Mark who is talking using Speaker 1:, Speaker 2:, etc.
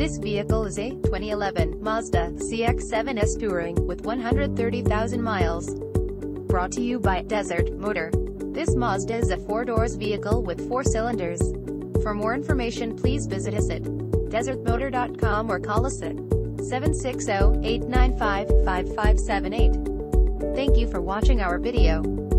Speaker 1: This vehicle is a 2011 Mazda CX-7S Touring with 130,000 miles. Brought to you by Desert Motor. This Mazda is a four-doors vehicle with four cylinders. For more information please visit us at desertmotor.com or call us at 760-895-5578. Thank you for watching our video.